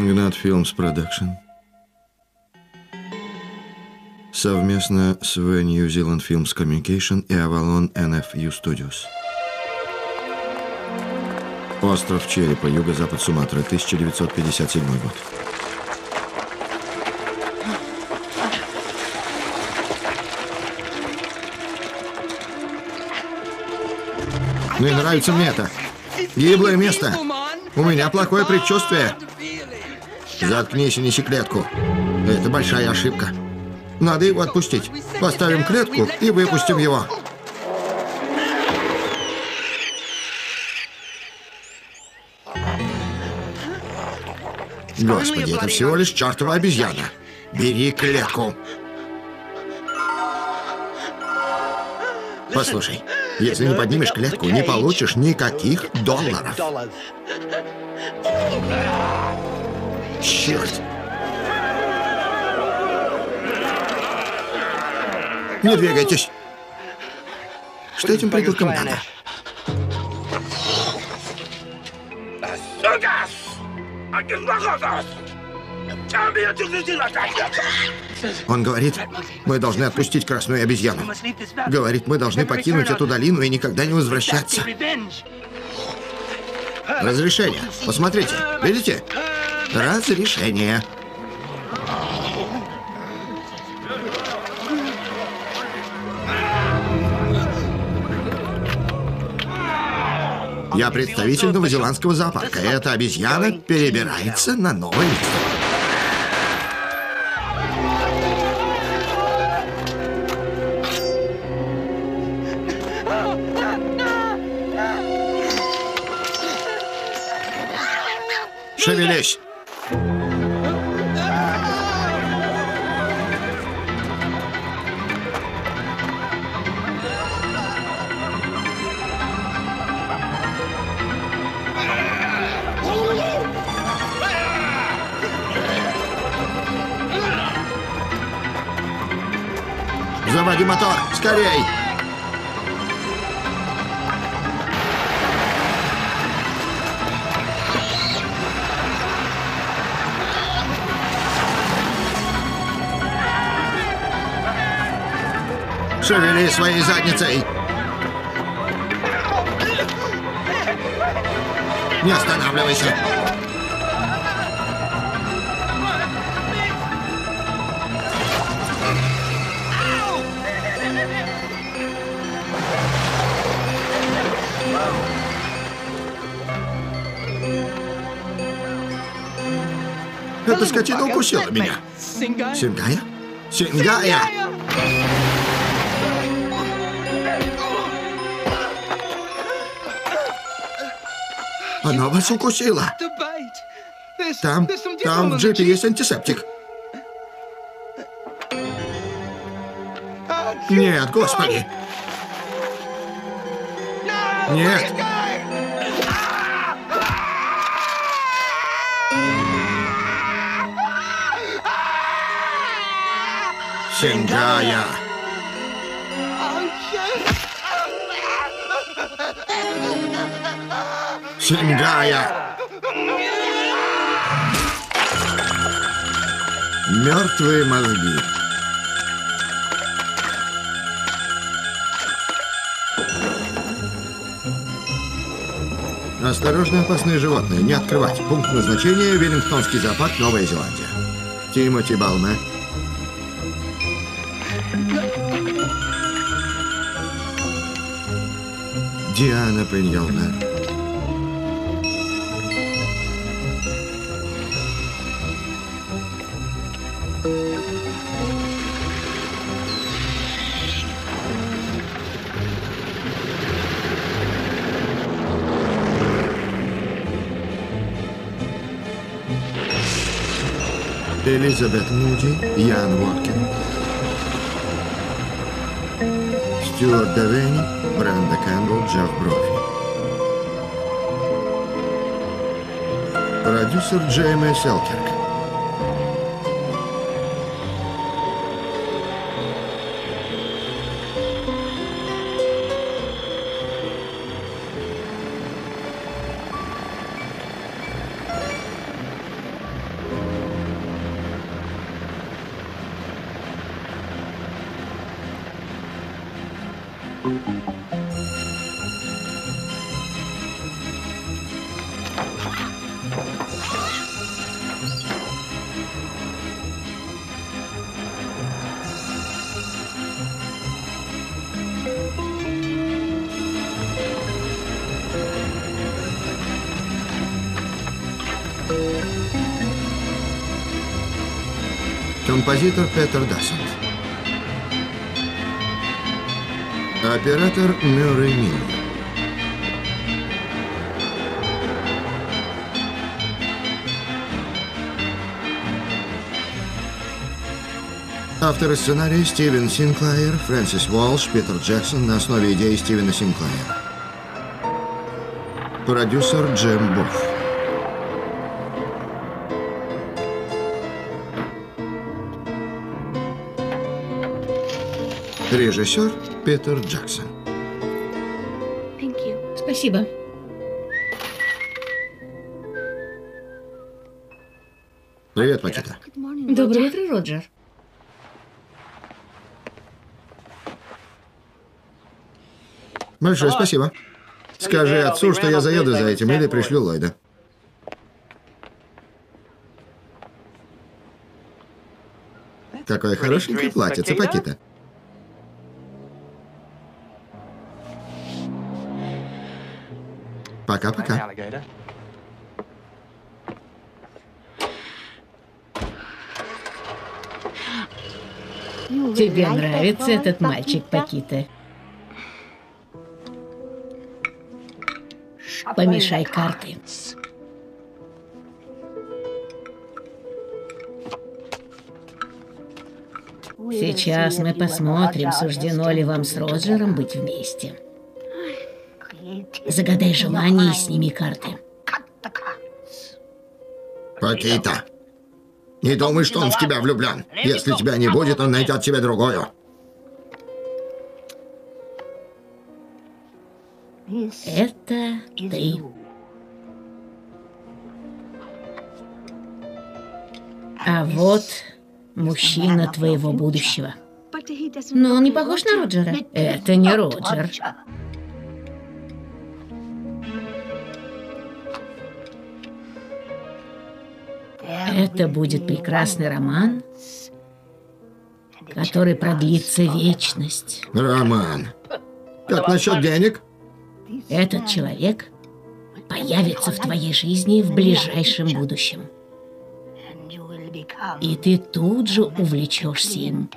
Уингнат Films Production совместно с The New Zealand Films Communication и Avalon NFU Studios. Остров Черепа, юго-запад Суматры, 1957 год. Ну и нравится мне это. Гиблое место. У меня плохое предчувствие. Заткнись и неси клетку. Это большая ошибка. Надо его отпустить. Поставим клетку и выпустим его. Господи, это всего лишь чертова обезьяна. Бери клетку. Послушай, если не поднимешь клетку, не получишь никаких долларов. Черт! Не двигайтесь. Что этим придуркам надо? Он говорит, мы должны отпустить красную обезьяну. Говорит, мы должны покинуть эту долину и никогда не возвращаться. Разрешение. Посмотрите. Видите? Разрешение. Я представитель новозеландского зоопарка. Эта обезьяна перебирается на новое место. Скорей! Шевели своей задницей! Не останавливайся! Эта скотина укусила меня. Сингая? Сингая! Она вас укусила. Там, там в джипе есть антисептик. Нет, господи. Нет. Сингая. Сингая. Мертвые мозги. Осторожно, опасные животные. Не открывать. Пункт назначения – Веллингтонский зоопарк, Новая Зеландия. Тимоти Балме. Диана Пеньялнер. Элизабет Муди, Ян Уоткин. Стюарт Девени, Бренда Кэмпбелл, Джефф Брофи. Продюсер Джейми Селкерк. Композитор Петер Дассент. Оператор Мюррей Миллер. Авторы сценария Стивен Синклайер, Фрэнсис Уолш, Питер Джексон на основе идеи Стивена Синклайера. Продюсер Джим Бофф. Режиссер Питер Джексон. Спасибо. Привет, Пакита. Доброе утро, Роджер. Большое спасибо. Скажи отцу, что я заеду за этим или пришлю Ллойда. Какое хорошенькое платьице, Пакита. Пока-пока. Тебе нравится этот мальчик, Пакита? Помешай карты. Сейчас мы посмотрим, суждено ли вам с Роджером быть вместе. Загадай желание и сними карты. Пакита. Не думай, что он в тебя влюблен. Если тебя не будет, он найдет себе другую. Это ты. А вот мужчина твоего будущего. Но он не похож на Роджера. Это не Роджер. Это будет прекрасный роман, который продлится вечность. Роман. Как насчет денег? Этот человек появится в твоей жизни в ближайшем будущем. И ты тут же увлечешься им.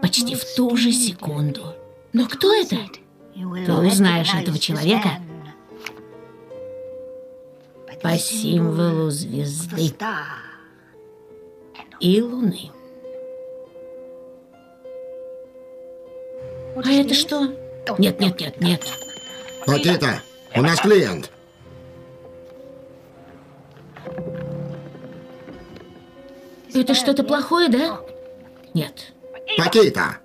Почти в ту же секунду. Но кто это? Ты узнаешь этого человека по символу звезды и луны. А это что? Нет, нет, нет, нет. Пакита, у нас клиент. Это что-то плохое, да? Нет. Пакита.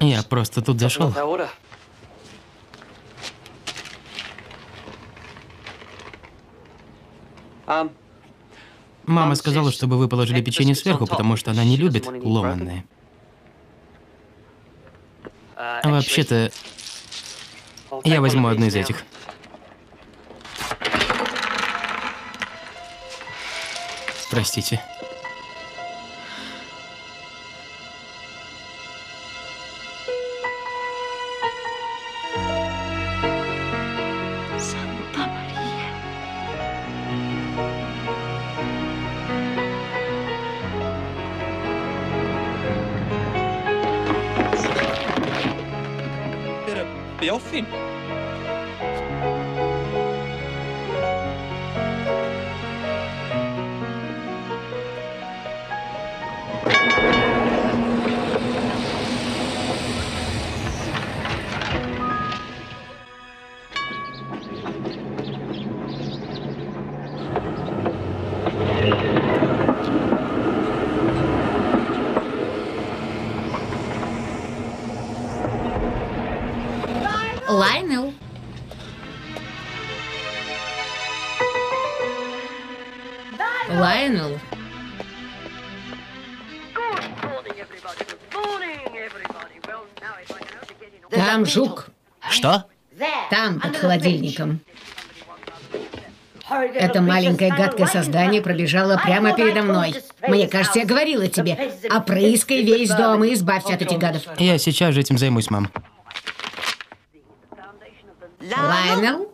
Я просто тут зашел. Мама сказала, чтобы вы положили печенье сверху, потому что она не любит ломанное. Вообще-то, я возьму одну из этих. Простите. Холодильником. Это маленькое гадкое создание пробежало прямо передо мной. Мне кажется, я говорила тебе. Опрыскай весь дом и избавься от этих гадов. Я сейчас же этим займусь, мам. Лайонел,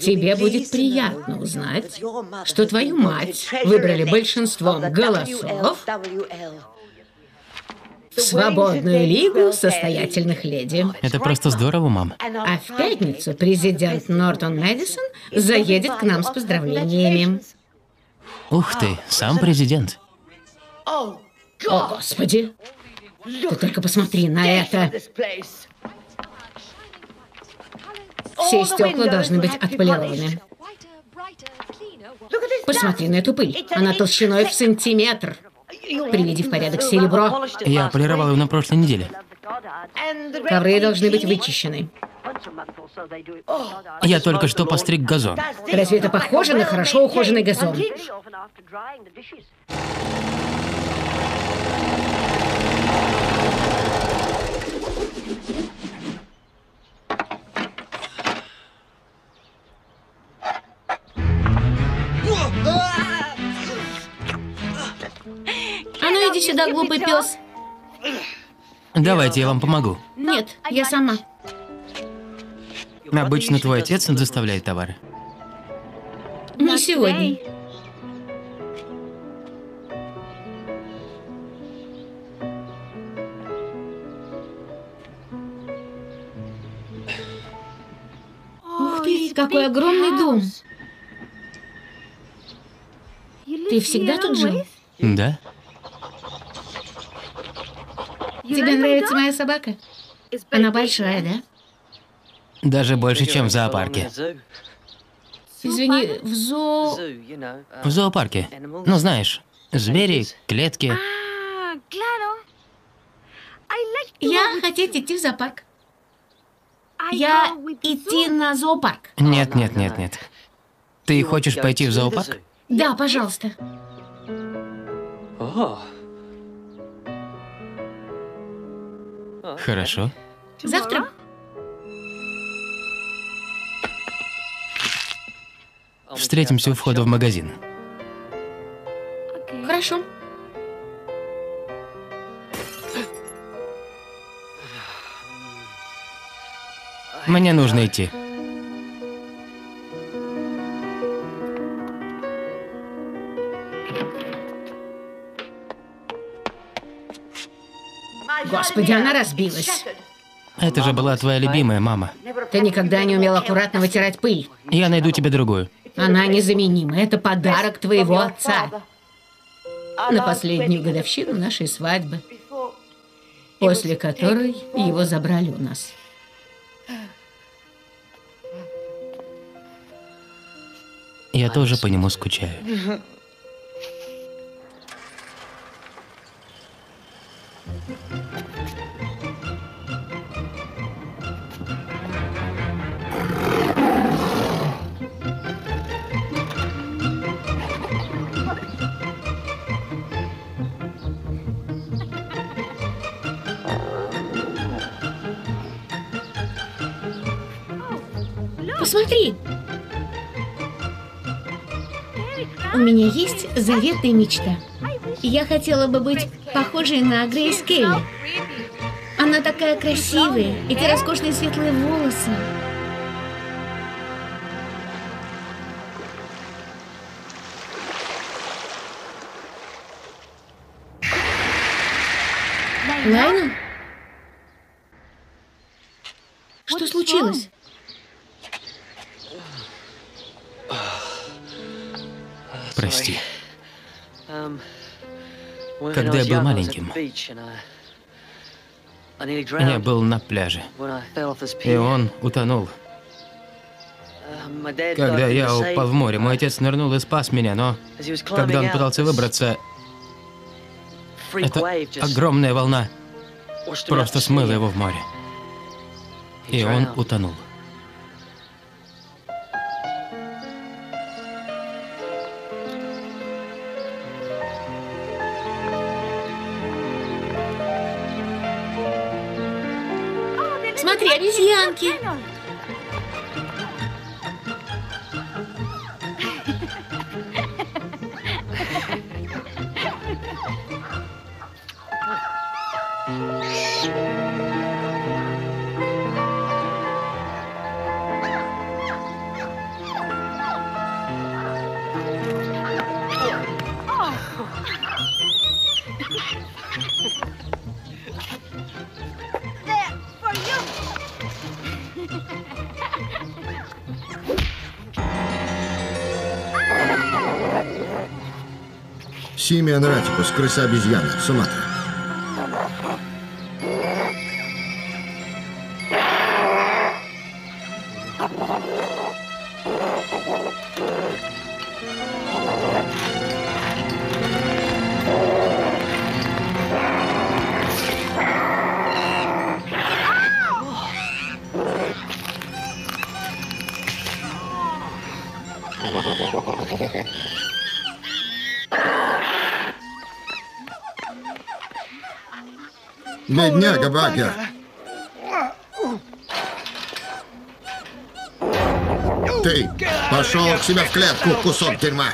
тебе будет приятно узнать, что твою мать выбрали большинством голосов свободную лигу состоятельных леди. Это просто здорово, мам. А в пятницу президент Нортон Мэдисон заедет к нам с поздравлениями. Ух ты, сам президент. О, Господи! Ты только посмотри на это. Все стекла должны быть отполированы. Посмотри на эту пыль. Она толщиной в сантиметр. Приведи в порядок серебро. Я полировал его на прошлой неделе. Ковры должны быть вычищены. Я только что постриг газон. Разве это похоже на хорошо ухоженный газон? Иди сюда, глупый пес. Давайте я вам помогу. Нет, я сама. Обычно твой отец доставляет товары. Не сегодня. Ух ты, какой огромный дом. Ты всегда тут жил? Да? Тебе нравится моя собака? Она большая, да? Даже больше, чем в зоопарке. Извини, в зоо... В зоопарке. Ну, знаешь, звери, клетки. Я хотеть идти в зоопарк. Я идти на зоопарк. Нет, нет, нет, нет. Ты хочешь пойти в зоопарк? Да, пожалуйста. Хорошо. Завтра? Встретимся у входа в магазин. Хорошо. Мне нужно идти. Господи, она разбилась. Это же была твоя любимая мама. Ты никогда не умел аккуратно вытирать пыль. Я найду тебе другую. Она незаменима. Это подарок твоего отца. На последнюю годовщину нашей свадьбы, после которой его забрали у нас. Я тоже по нему скучаю. Посмотри. У меня есть заветная мечта. Я хотела бы быть похожей на Грейс Келли. Она такая красивая, эти роскошные светлые волосы. Лайна? Что случилось? Прости. Когда я был маленьким, я был на пляже, и он утонул. Когда я упал в море, мой отец нырнул и спас меня, но когда он пытался выбраться, эта огромная волна просто смыла его в море. И он утонул. Симиан Ратикус, крыса-обезьяна, Суматра. Бедняга Багер. Ты пошел к себе в клетку, кусок дерьма.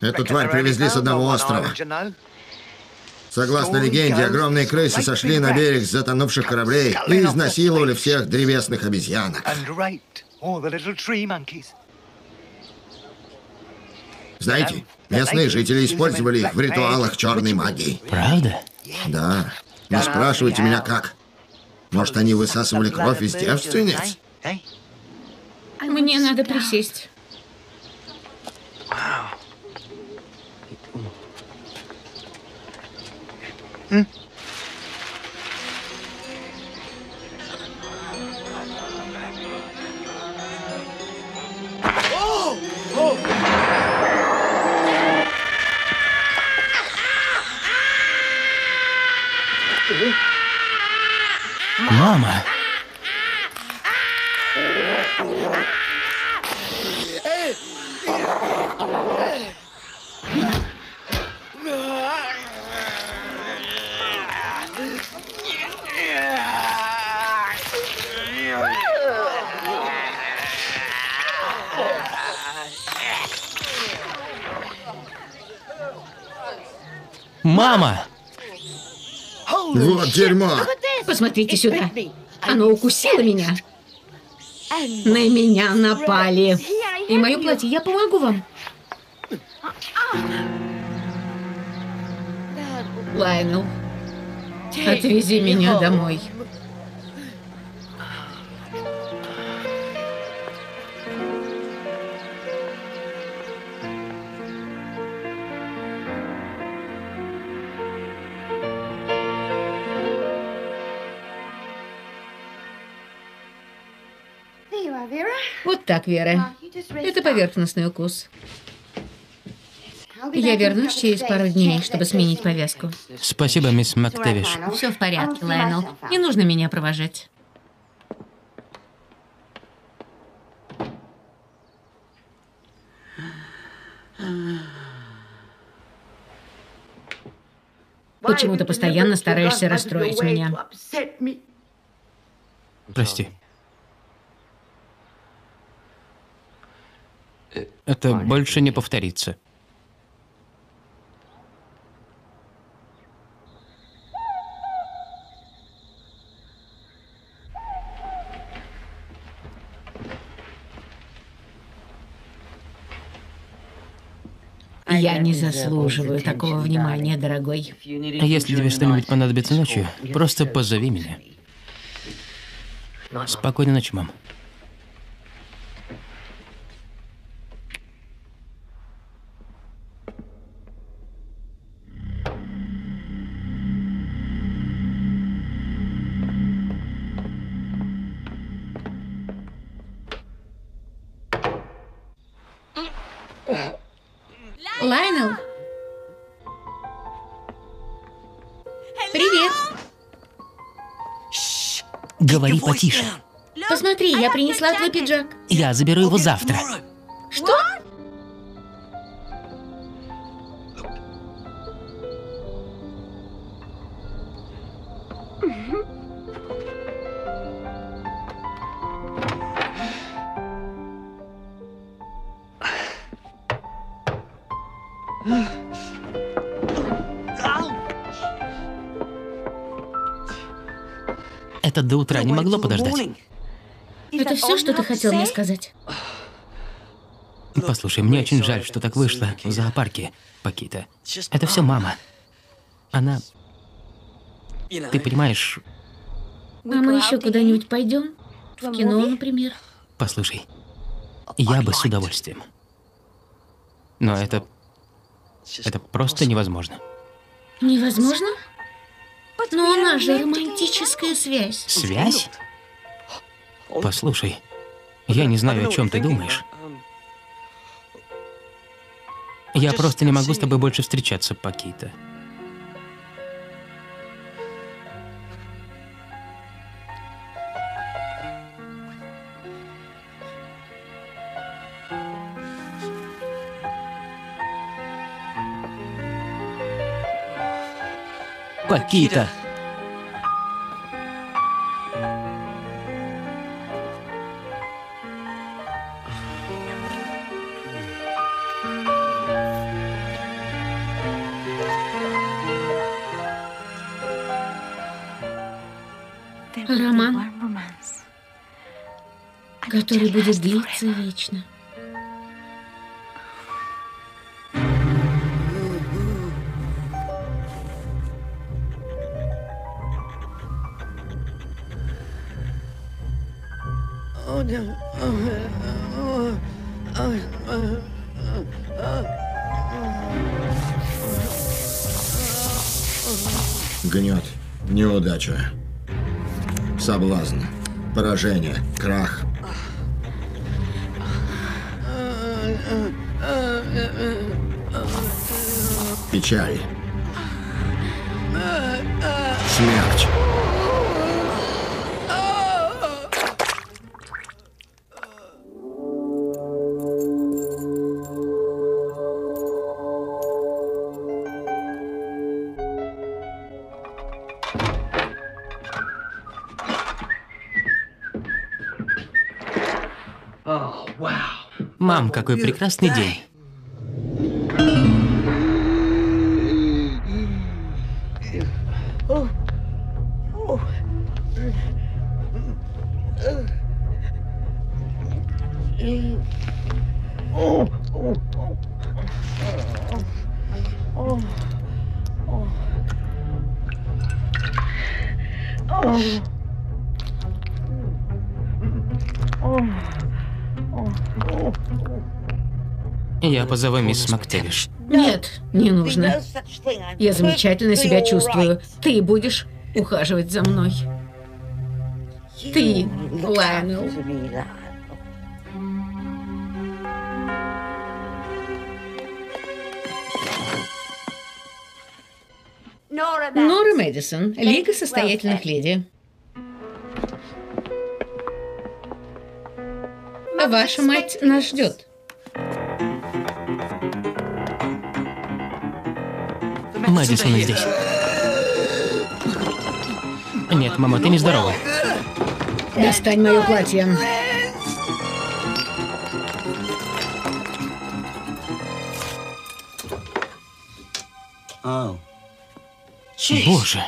Эту тварь привезли с одного острова. Согласно легенде, огромные крысы сошли на берег с затонувших кораблей и изнасиловали всех древесных обезьянок. Знаете, местные жители использовали их в ритуалах черной магии. Правда? Да. Не спрашивайте меня как. Может, они высасывали кровь из девственниц? Мне надо присесть. Мама! Вот дерьмо. Посмотрите сюда. Оно укусило меня. На меня напали. И мое платье, я помогу вам. Лайнел, отвези меня домой. Так, Вера. Это поверхностный укус. Я вернусь через пару дней, чтобы сменить повязку. Спасибо, мисс МакТевиш. Все в порядке, Лайнел. Не нужно меня провожать. Почему ты постоянно стараешься расстроить меня? Прости. Это больше не повторится. Я не заслуживаю такого внимания, дорогой. А Если тебе что-нибудь понадобится ночью, просто позови меня. Спокойной ночи, мам. Потише. Посмотри, я принесла твой пиджак. Я заберу его завтра. Все, что ты хотел мне сказать? Послушай, мне очень жаль, что так вышло в зоопарке, Пакита. Это все мама. Она... Ты понимаешь... А мы еще куда-нибудь пойдем? В кино, например? Послушай, я бы с удовольствием. Но это... Это просто невозможно. Невозможно? Но у нас же романтическая связь. Связь? Послушай, я не знаю, о чем ты думаешь. Я просто не могу с тобой больше встречаться, Пакита. Пакита. Будет длиться вечно. Гнет, неудача, соблазн, поражение, крах. Печаль. Смерть. Мам, какой прекрасный день. Позову мисс Мактевиш. Нет, не нужно. Я замечательно себя чувствую. Ты будешь ухаживать за мной. Ты, Лайонел. Нора Мэдисон, Лига состоятельных леди. Ваша мать нас ждет. Мэдисон здесь. Нет, мама, ты не здорова. Достань мое платье. Боже.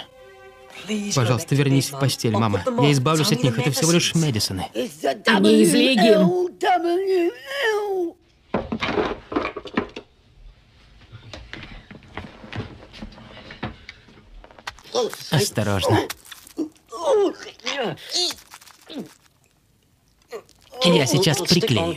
Пожалуйста, вернись в постель, мама. Я избавлюсь от них. Это всего лишь Мэдисоны. Они из Лиги. Осторожно. Я сейчас приклею.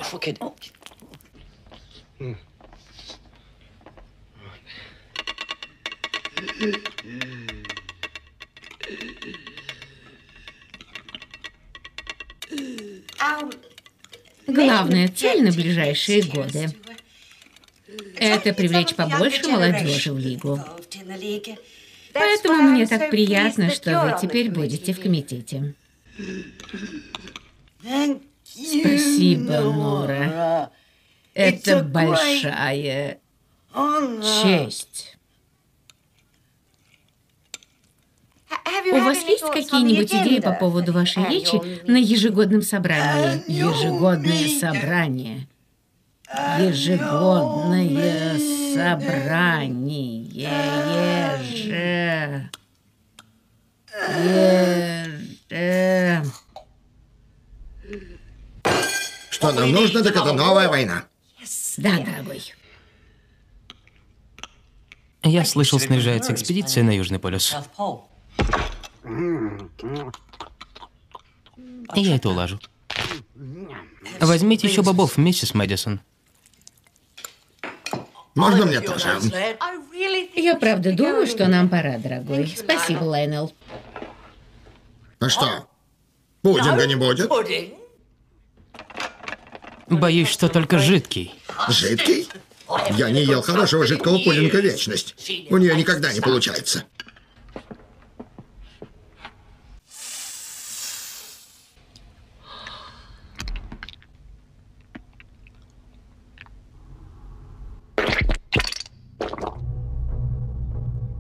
Главная цель на ближайшие годы – это привлечь побольше молодежи в Лигу. Поэтому мне так приятно, что вы теперь будете в комитете. Спасибо, Нора. Это большая честь. У вас есть какие-нибудь идеи по поводу вашей речи на ежегодном собрании? Ежегодное собрание. Ежегодное собрание. Еже... Еже... Что нам нужно, так это новая война. Да, дорогой. Я слышал, снаряжается экспедиция на Южный полюс. И я это улажу. Возьмите еще бобов, миссис Мэдисон. Можно мне тоже? Я правда думаю, что нам пора, дорогой. Спасибо, Лайнел. А что? Пудинга не будет? Боюсь, что только жидкий. Жидкий? Я не ел хорошего жидкого пудинга вечность. У нее никогда не получается.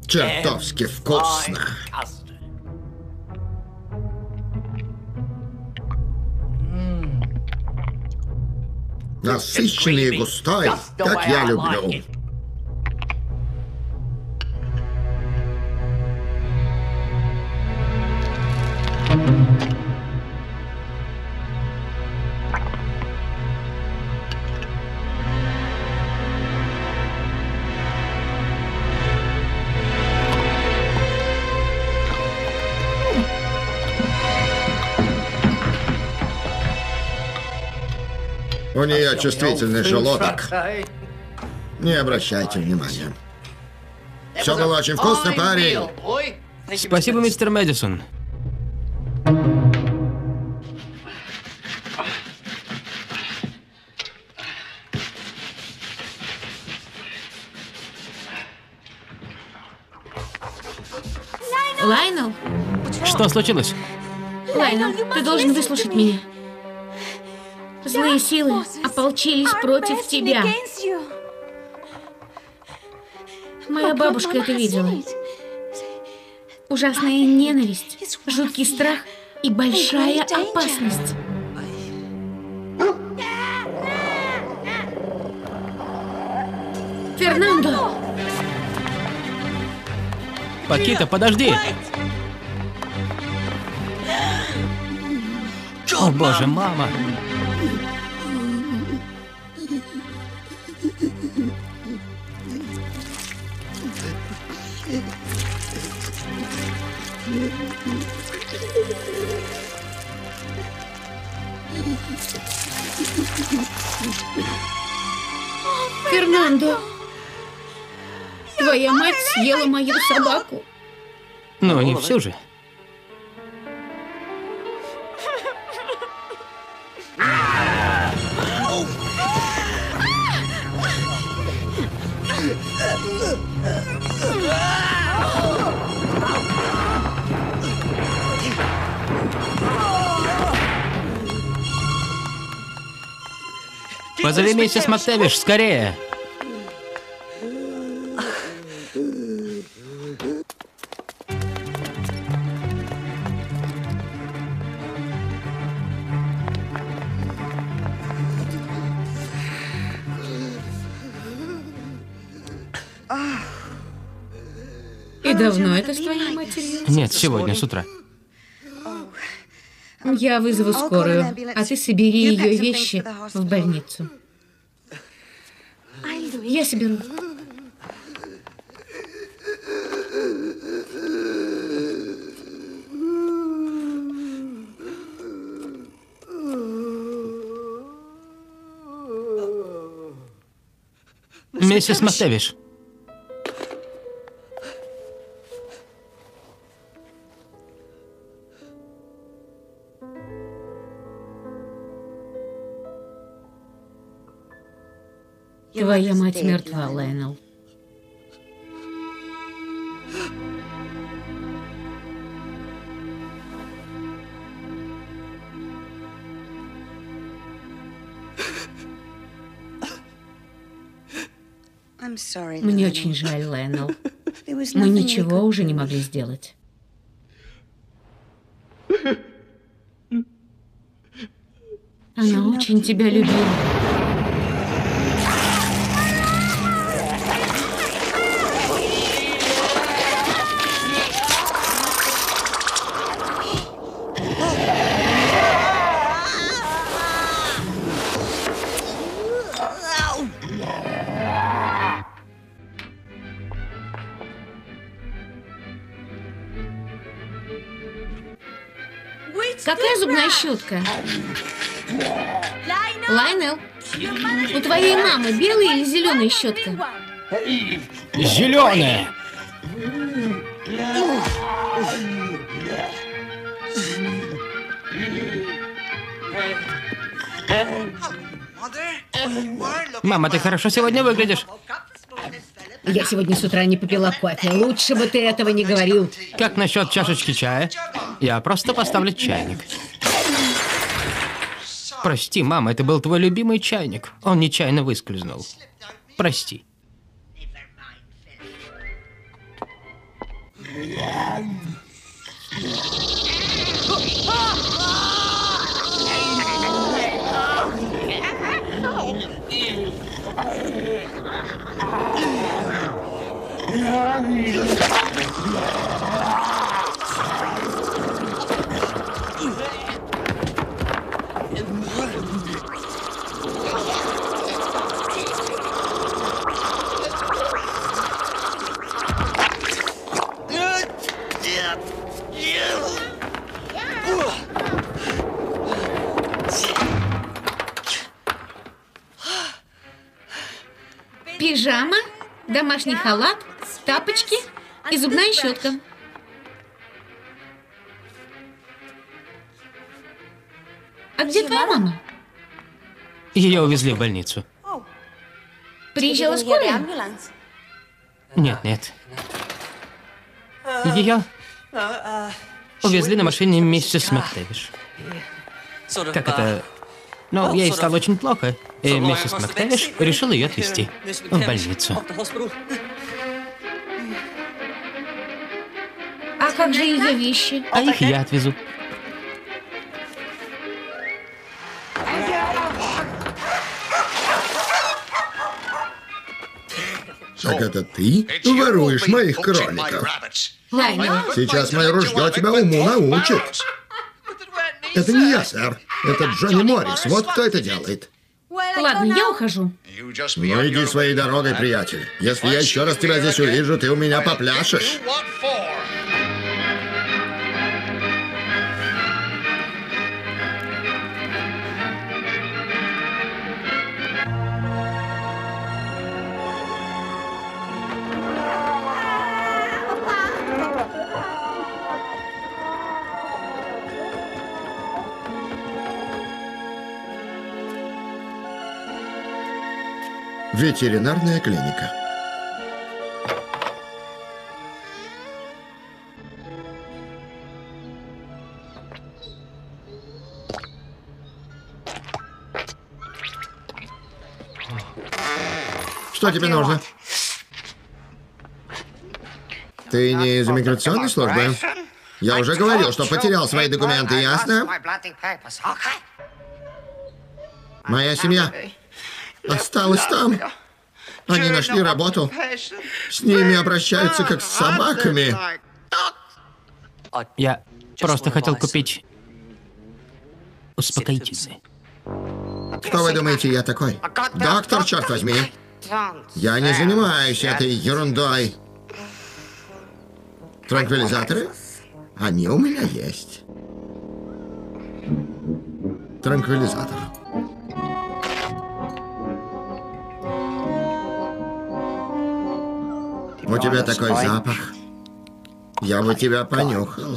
Чертовски вкусно. Насыщенный и густой, как я люблю. У нее чувствительный желудок. Не обращайте внимания. Все было очень вкусно, парень. Спасибо, мистер Мэдисон. Лайнел? Что случилось? Лайнел, ты должен выслушать меня. Злые силы ополчились против тебя. Моя бабушка это видела. Ужасная ненависть, жуткий страх и большая опасность. Фернандо! Пакита, подожди! О боже, мама! Фернандо! Твоя мать съела мою собаку. Ну и все же. Позови миссис Мактевиш, скорее! И давно это с твоей матерью? Нет, сегодня с утра. Я вызову скорую, а ты собери ее вещи в больницу. Я соберу. Миссис Мактевиш. Твоя мать мертва, Лайнел. Мне очень жаль, Лайнел. Мы ничего уже не могли сделать. Она очень тебя любила. Щетка? Лайнел, у твоей мамы белая или зеленая щетка? Зеленая! Мама, ты хорошо сегодня выглядишь. Я сегодня с утра не попила кофе. Лучше бы ты этого не говорил. Как насчет чашечки чая? Я просто поставлю чайник. Прости, мама, это был твой любимый чайник. Он нечаянно выскользнул. Прости. Пижама, домашний халат, тапочки и зубная щетка. А где твоя мама? Ее увезли в больницу. Приезжала скорая? Нет, нет. Ее увезли на машине миссис МакТэвиш. Как это? Ну, ей стало очень плохо, и миссис МакТэвиш решила ее отвезти в больницу. А как же ее вещи? А их я отвезу. Так это ты воруешь моих кроликов? Сейчас мое ружье тебя уму научит. Это не я, сэр. Это Джонни Моррис. Вот кто это делает. ладно, я ухожу. Ну иди своей дорогой, приятель. Если я еще раз тебя здесь увижу, ты у меня попляшешь. Ветеринарная клиника. Что тебе нужно? Ты не из иммиграционной службы? Я уже говорил, что потерял свои документы, ясно? Моя семья осталась там. Они нашли работу. С ними обращаются как с собаками. Я просто хотел купить успокоительное. Кто вы думаете, я такой? Доктор, черт возьми. Я не занимаюсь этой ерундой. Транквилизаторы? Они у меня есть. Транквилизатор. У тебя такой запах. Я бы тебя понюхал.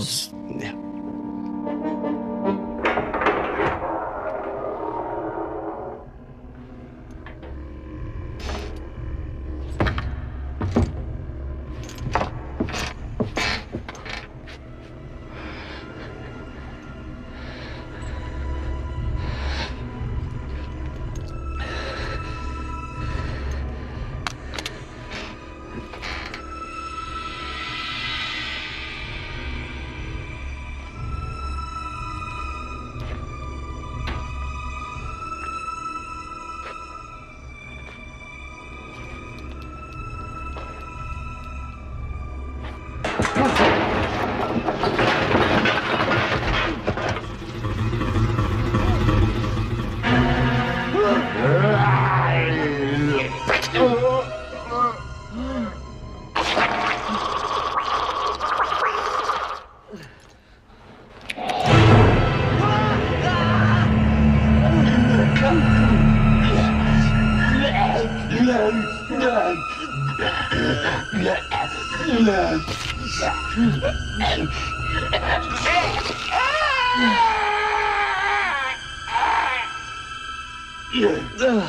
Лайнел,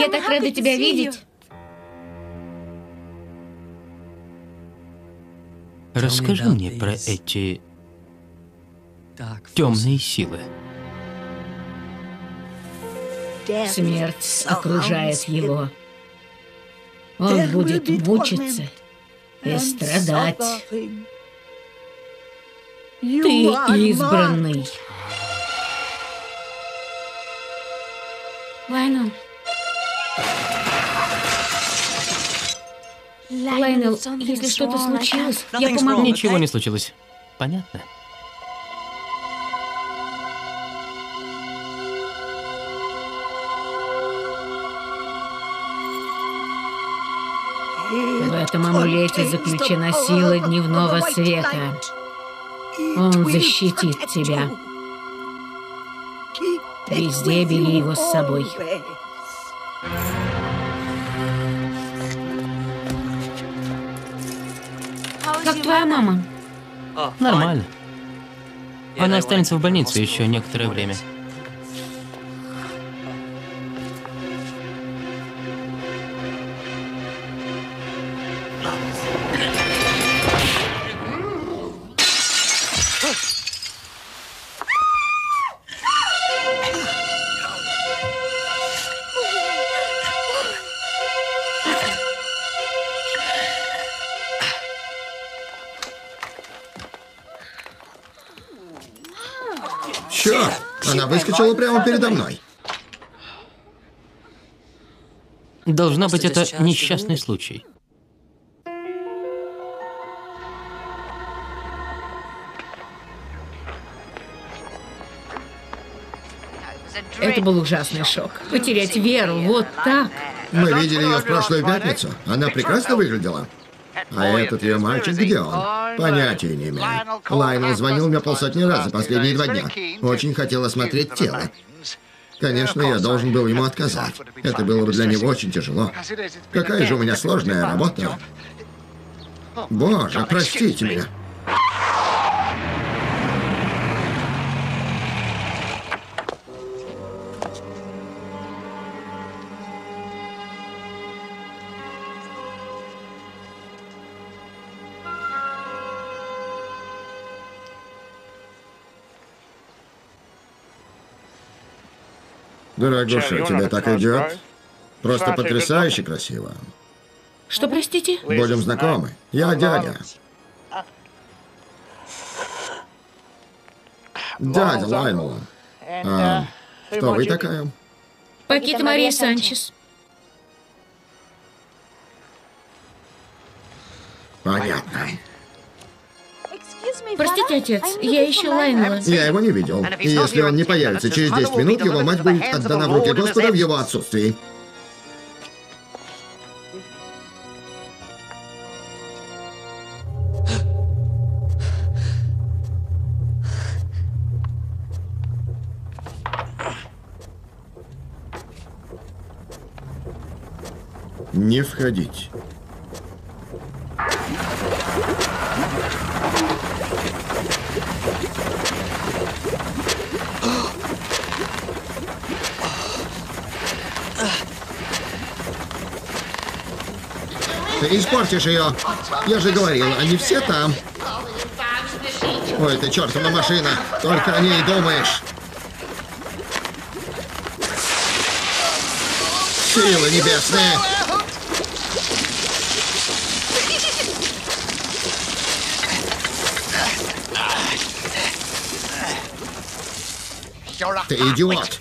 я так рада тебя видеть. Расскажи мне про эти темные силы. Смерть окружает его. Он будет мучиться и страдать. Ты избранный. Лайнел. Лайнел, если что-то случилось, я помогу. Ничего не случилось. Понятно. В этом амулете заключена сила дневного света. Он защитит тебя. Везде бери его с собой. Как твоя мама? Нормально. Она останется в больнице еще некоторое время. Выскочила прямо передо мной. Должно быть, это несчастный случай. Это был ужасный шок. Потерять веру вот так. Мы видели ее в прошлую пятницу. Она прекрасно выглядела. А этот ее мальчик, где он? Понятия не имею. Лайнел звонил мне полсотни раз за последние два дня. Очень хотел осмотреть тело. Конечно, я должен был ему отказать. Это было бы для него очень тяжело. Какая же у меня сложная работа. Боже, простите меня. Дорогуша, тебе так идет? Просто потрясающе красиво. Что, простите? Будем знакомы. Я дядя. Дядя Лайнела. А, кто вы такая? Пакита Мария Санчес. Простите, отец, я ищу Лайнела. Я его не видел. И если он не появится через 10 минут, его мать будет отдана в руки Господа в его отсутствии. Не входить. Испортишь ее. Я же говорил, они все там. Ой, ты чертова машина. Только о ней думаешь. Силы небесные. Ты идиот.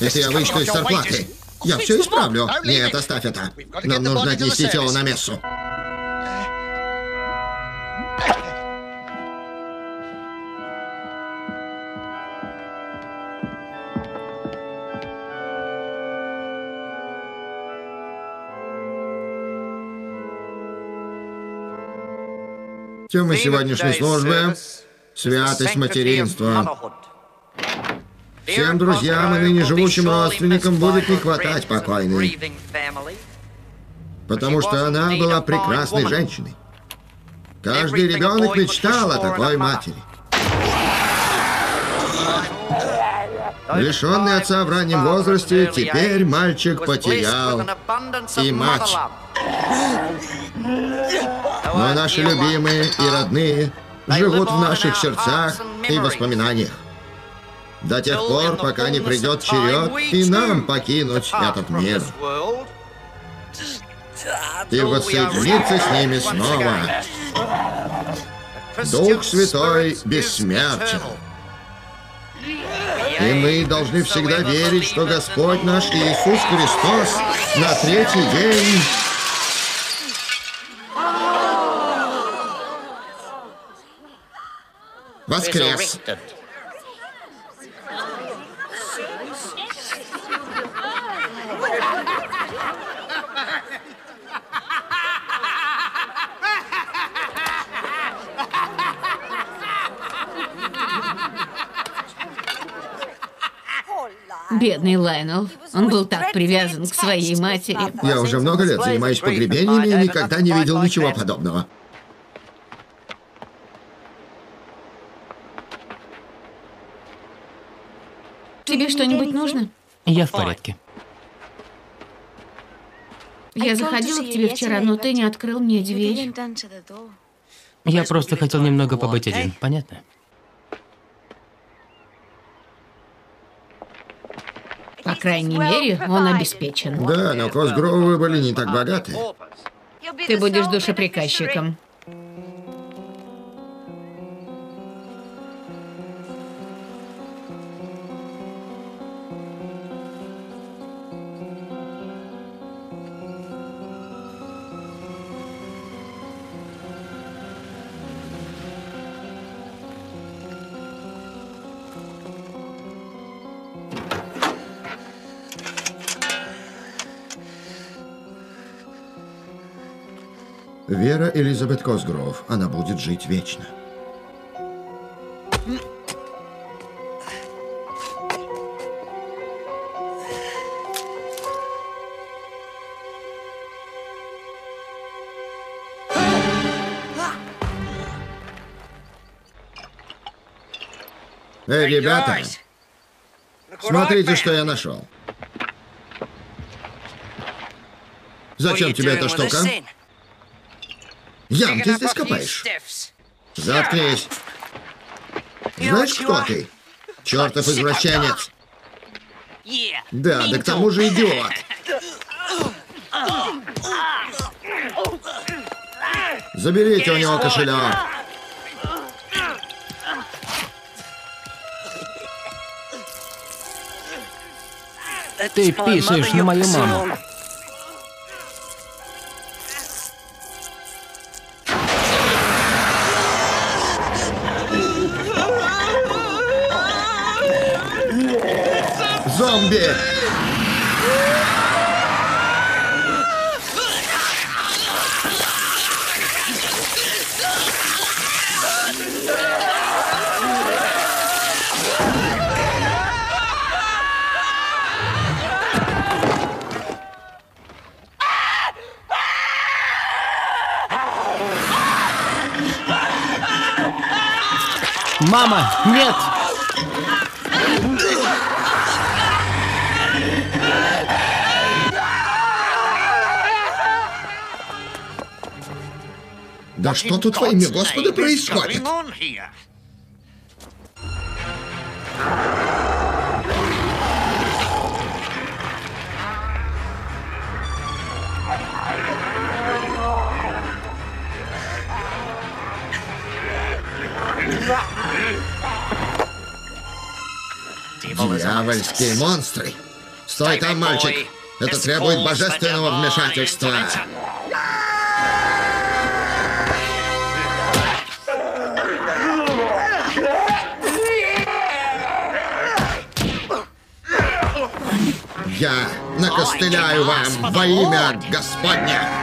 Это я вычту из зарплаты. Я все исправлю. Нет, оставь это. Нам нужно отнести тело на мессу. Тема сегодняшней службы – святость материнства. Всем друзьям и ныне живущим родственникам будет не хватать покойной, потому что она была прекрасной женщиной. Каждый ребенок мечтал о такой матери. Лишенный отца в раннем возрасте, теперь мальчик потерял и мать. Но наши любимые и родные живут в наших сердцах и воспоминаниях. До тех пор, пока не придет черед и нам покинуть этот мир. И воссоединиться с ними снова. Дух Святой бессмертен. И мы должны всегда верить, что Господь наш Иисус Христос на третий день воскрес. Бедный Лайнел. Он был так привязан к своей матери. Я уже много лет занимаюсь погребениями и никогда не видел ничего подобного. Тебе что-нибудь нужно? Я в порядке. Я заходила к тебе вчера, но ты не открыл мне дверь. Я просто хотел немного побыть один, понятно? Крайней мере, он обеспечен. Да, но Косгровы были не так богаты. Ты будешь душеприказчиком. Элизабет Косгров. Она будет жить вечно. Эй, ребята, смотрите, что я нашел. Зачем тебе эта штука? Ямки здесь копаешь? Заткнись. Знаешь, кто ты? Чертов извращенец. Да, да к тому же идиот. Заберите у него кошелек. Ты писаешь на мою маму. Мама, нет! Да что тут во имя Господа происходит? Дьявольские монстры! Стой там, мальчик! Это требует божественного вмешательства. Я накостыляю вам во имя Господня.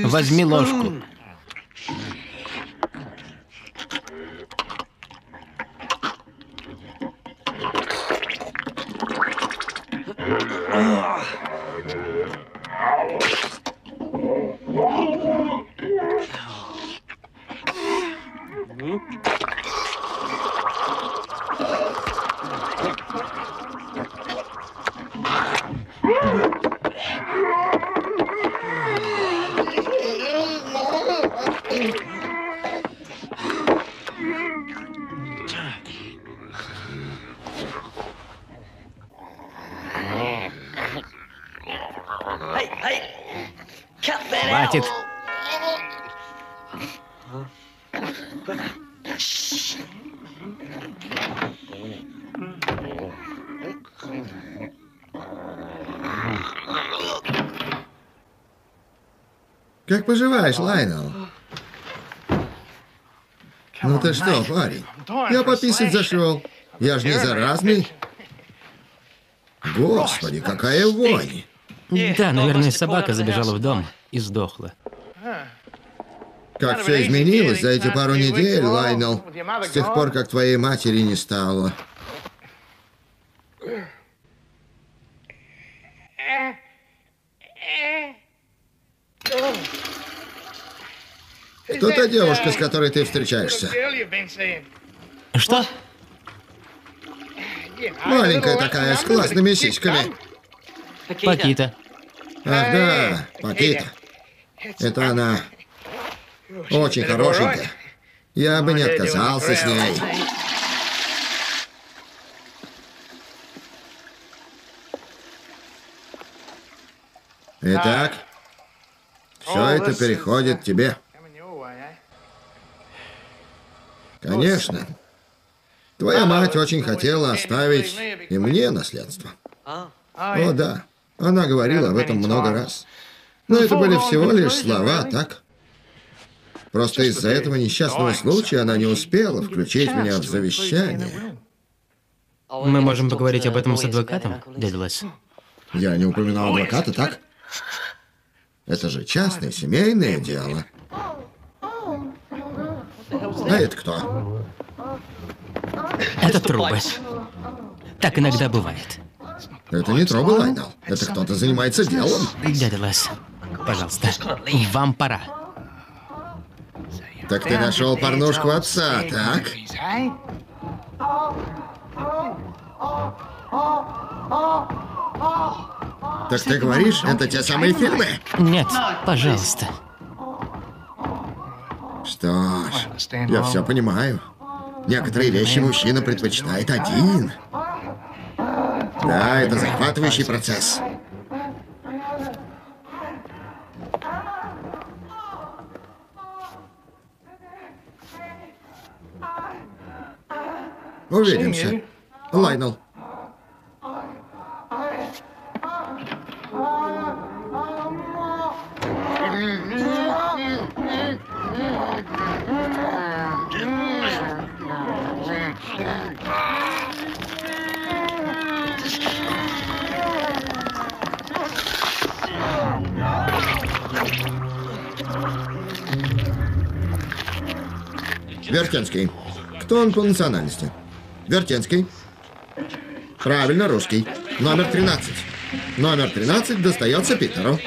Возьми ложку. Хватит. Поживаешь, Лайнел? Ну ты что, парень? Я пописать зашел. Я же не заразный. Господи, какая вонь. Да, наверное, собака забежала в дом и сдохла. Как все изменилось за эти пару недель, Лайнел. С тех пор, как твоей матери не стало. Кто та девушка, с которой ты встречаешься? Что? Маленькая такая, с классными сиськами. Пакита. Ах да, Пакита. Это она. Очень хорошенькая. Я бы не отказался с ней. Итак, все это переходит тебе. Конечно. Твоя мать очень хотела оставить и мне наследство. О, да. Она говорила об этом много раз. Но это были всего лишь слова, так? Просто из-за этого несчастного случая она не успела включить меня в завещание. Мы можем поговорить об этом с адвокатом, дядя Лес. Я не упоминал адвоката, так? Это же частное, семейное дело. А это кто? Это трубы. Так иногда бывает. Это не трогай, Лайнел. Это кто-то занимается делом. Дядя Лес, пожалуйста, вам пора. Так ты нашел порнушку отца, так? Так ты говоришь, это те самые фильмы? Нет, пожалуйста. Что ж, я все понимаю. Некоторые вещи мужчина предпочитает один. Да, это захватывающий процесс. Увидимся. Лайнел. Вертенский. Кто он по национальности? Вертенский. Правильно, русский. Номер 13. Номер 13 достается Питеру.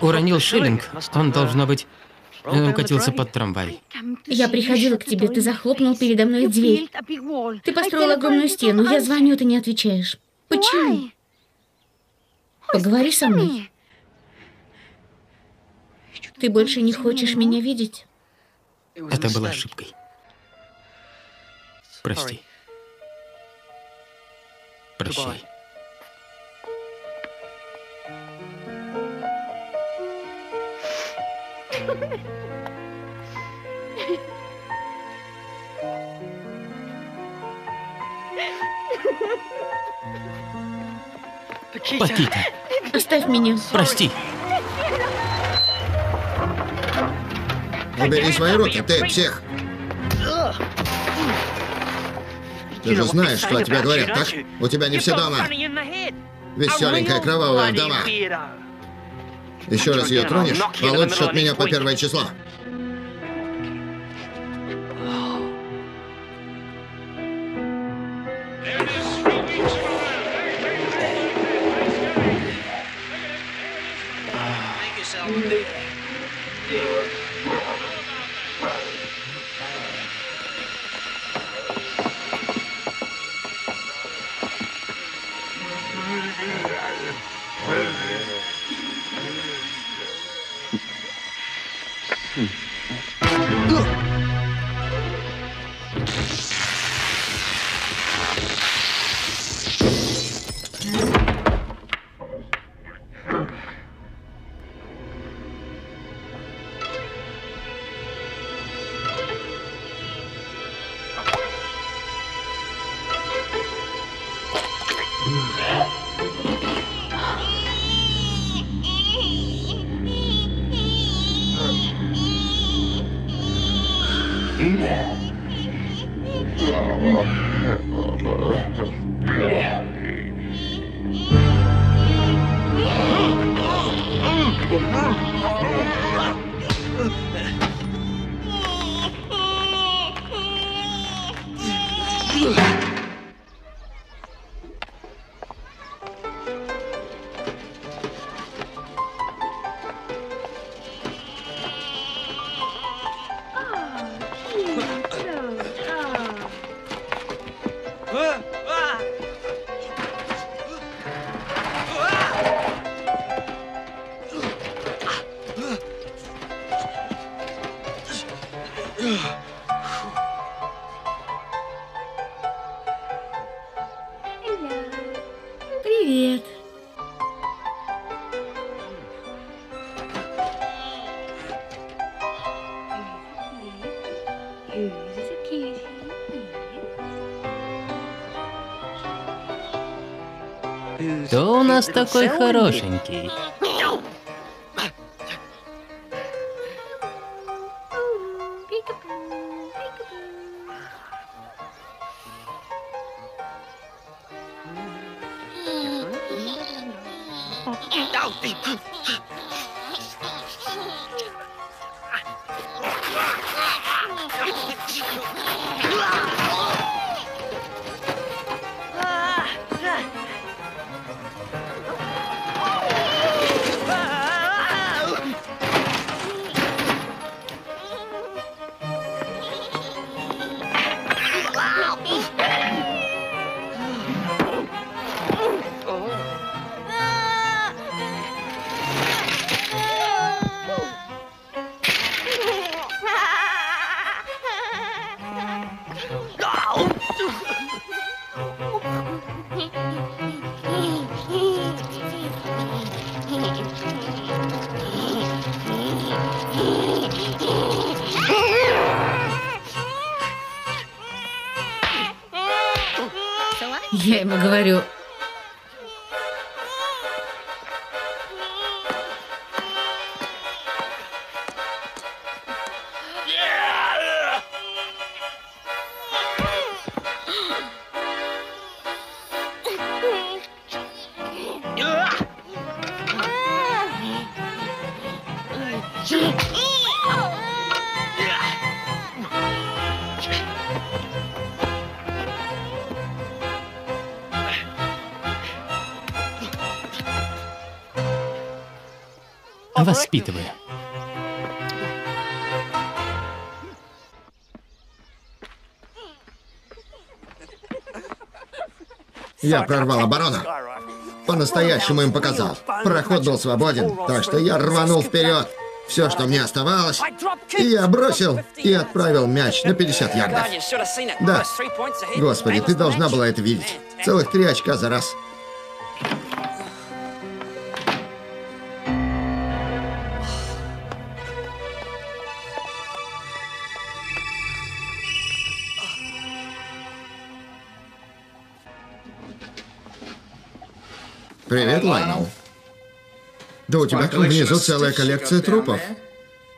Уронил шиллинг. Он, должно быть, э, укатился под трамвай. Я приходила к тебе, ты захлопнул передо мной дверь. Ты построил огромную стену, я звоню, ты не отвечаешь. Почему? Поговори со мной. Ты больше не хочешь меня видеть? Это была ошибкой. Прости. Прощай. Пакита, Оставь меня. прости. Убери свои руки, ты псих. Ты же знаешь, что о тебе говорят, так? У тебя не все дома. Веселенькая, кровавая дома. Еще раз ее тронешь, получишь от меня по первое число. Привет. Нас такой хорошенький? Воспитываю. Я прорвал оборону. По-настоящему им показал. Проход был свободен, так что я рванул вперед. Все, что мне оставалось, я бросил и отправил мяч на 50 ярдов. Да. Господи, ты должна была это видеть. Целых три очка за раз. Привет, Лайнел. Да у тебя там внизу целая коллекция трупов.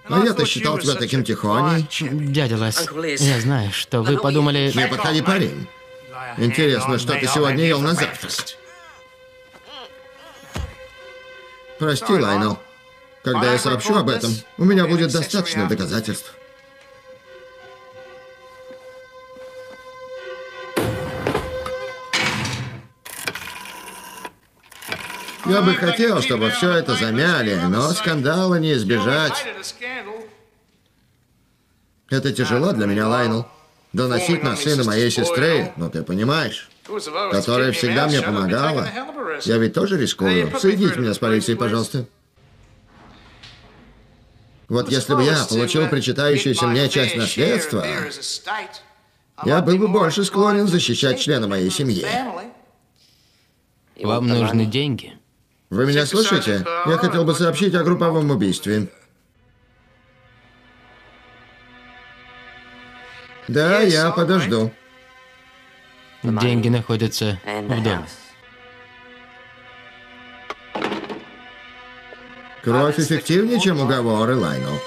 А я-то считал тебя таким тихоней. Дядя Лес, я знаю, что вы подумали... Не подходи, парень. Интересно, что ты сегодня ел на завтрак? Прости, Лайнел. Когда я сообщу об этом, у меня будет достаточно доказательств. Я бы хотел, чтобы все это замяли, но скандала не избежать. Это тяжело для меня, Лайнел. Доносить на сына моей сестры, ну ты понимаешь, которая всегда мне помогала. Я ведь тоже рискую. Соедините меня с полицией, пожалуйста. Вот если бы я получил причитающуюся мне часть наследства, я был бы больше склонен защищать члена моей семьи. Вам нужны деньги? Вы меня слышите? Я хотел бы сообщить о групповом убийстве. Да, я подожду. Деньги находятся в доме. Кровь эффективнее, чем уговоры, Лайнел.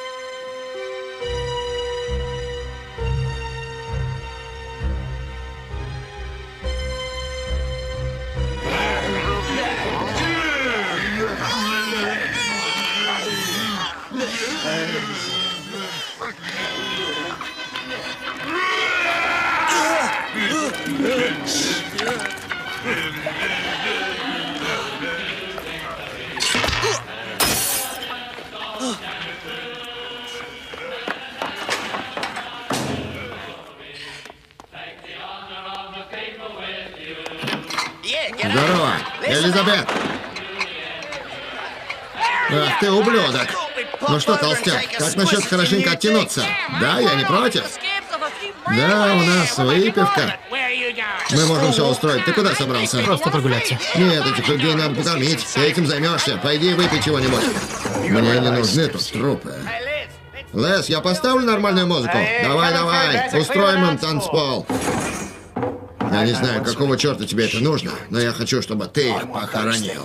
Здорово, Элизабет. Ах ты ублюдок. Ну что, толстяк, как насчет хорошенько оттянуться? Да, я не против. Да, у нас выпивка. Мы можем все устроить. Ты куда собрался? Просто прогуляться. Нет, этих людей надо покормить. Ты этим займешься. Пойди выпей чего-нибудь. Мне не нужны тут трупы. Лес, я поставлю нормальную музыку. Давай, давай, устроим им танцпол. Я не знаю, какого черта тебе это нужно, но я хочу, чтобы ты их похоронил.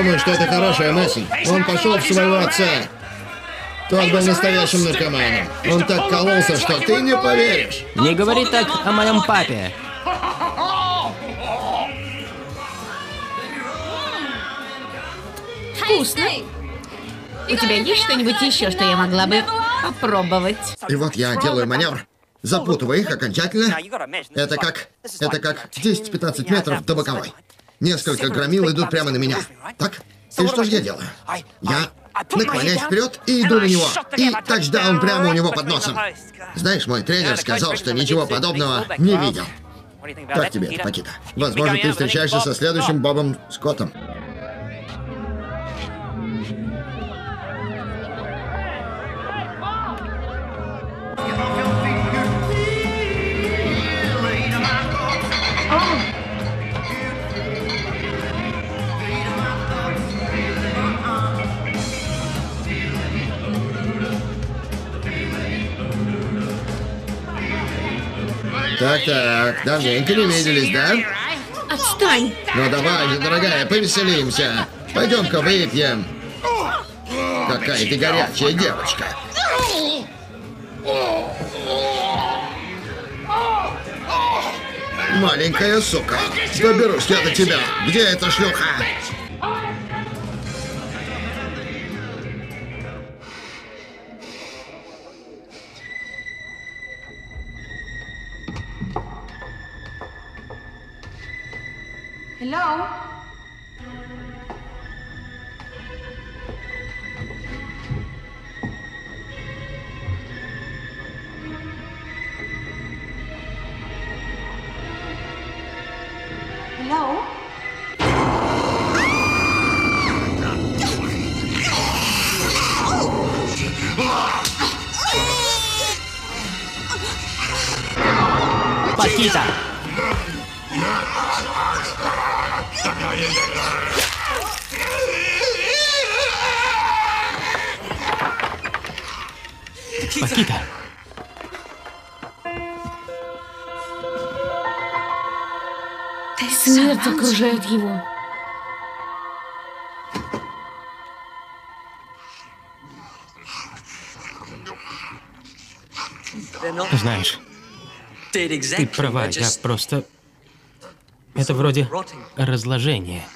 Думаю, что это хорошая мысль. Он пошел в своего отца. Тот был настоящим наркоманом. Он так кололся, что ты не поверишь. Не говори так о моем папе. Вкусно. У тебя есть что-нибудь еще, что я могла бы попробовать? И вот я делаю маневр. Запутываю их окончательно. Это как... Это как 10-15 метров до боковой. Несколько громил идут прямо на меня. Так? И что же я делаю? Я наклоняюсь вперед и иду на него. И тачдаун прямо у него под носом. Знаешь, мой тренер сказал, что ничего подобного не видел. Как тебе это, Пакита? Возможно, ты встречаешься со следующим Бобом Скоттом. Так-так, давненько не виделись, да? Отстань! Ну давай, дорогая, повеселимся. Пойдем-ка выпьем. Какая ты горячая девочка. Маленькая сука. Доберусь я до тебя. Где эта шлюха? Hello? Окружает его. Знаешь, ты права, я просто... Это вроде разложение.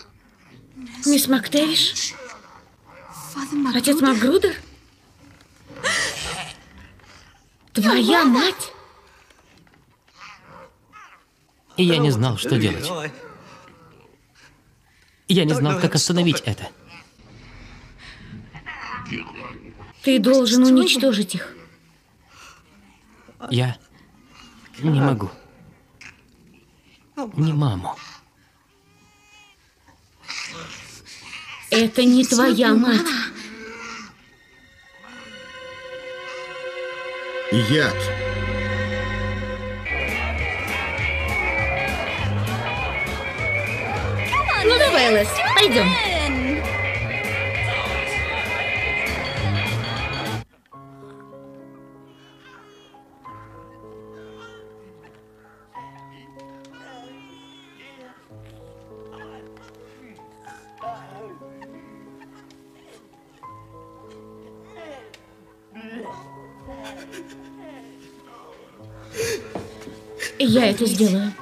Мисс Мактевиш? Отец Макгрудер? Твоя мать? И я не знал, что делать. Я не знал, как остановить это. Ты должен уничтожить их. Я не могу. Не маму. Это не твоя мать. Яд. Ну давай, Лес, пойдем. Я это сделаю.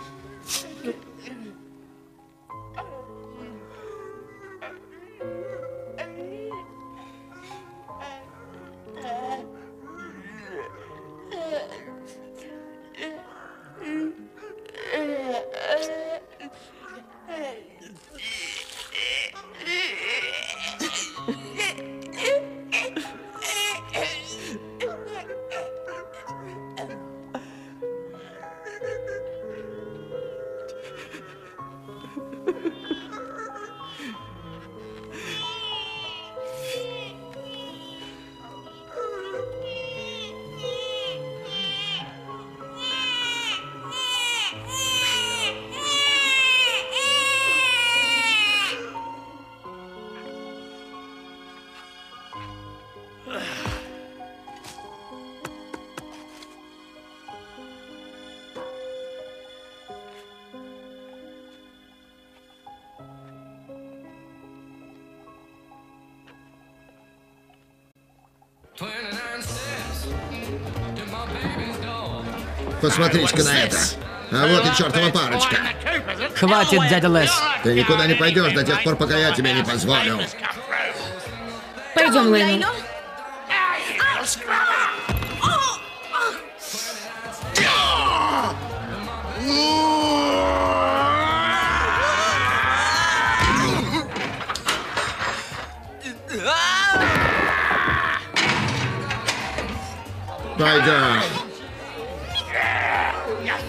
Посмотрите-ка на это. А вот и чертова парочка. Хватит, дядя Лес. Ты никуда не пойдешь до тех пор, пока я тебе не позволю. Пойдем Пойдем, Пойдем.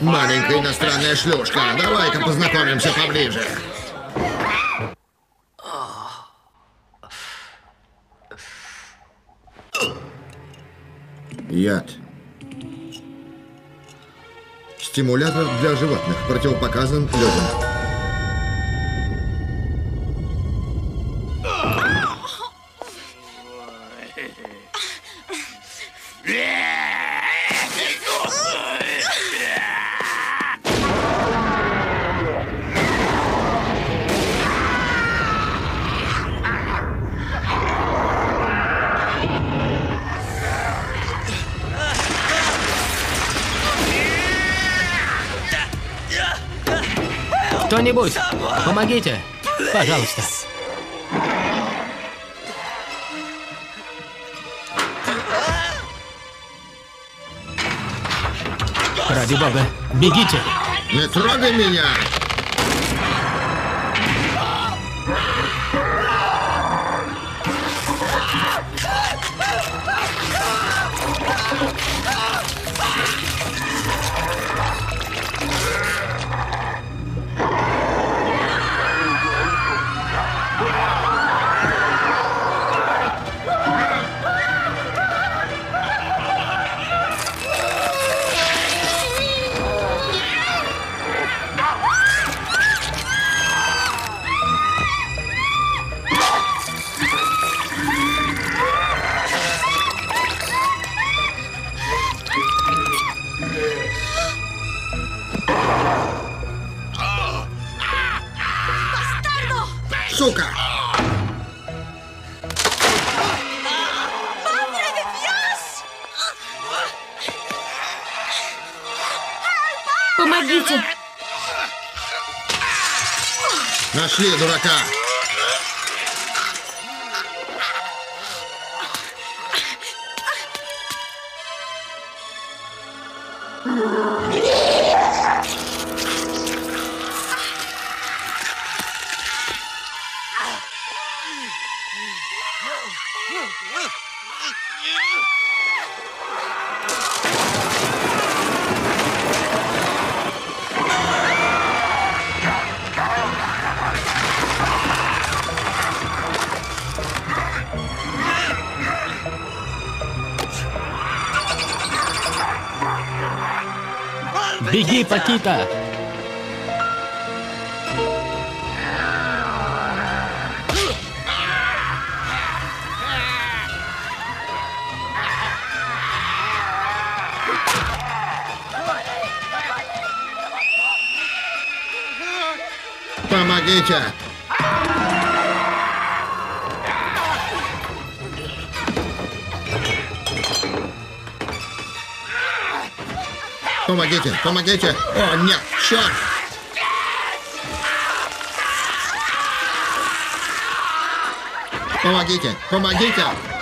Маленькая иностранная шлюшка, давай-ка познакомимся поближе. Яд. Стимулятор для животных. Противопоказан людям. Помогите! Пожалуйста. Ради бога, бегите! Не трогай меня! Беги, Пакита! Помогите! Помогите, помогите! О, нет, черт! Помогите, помогите!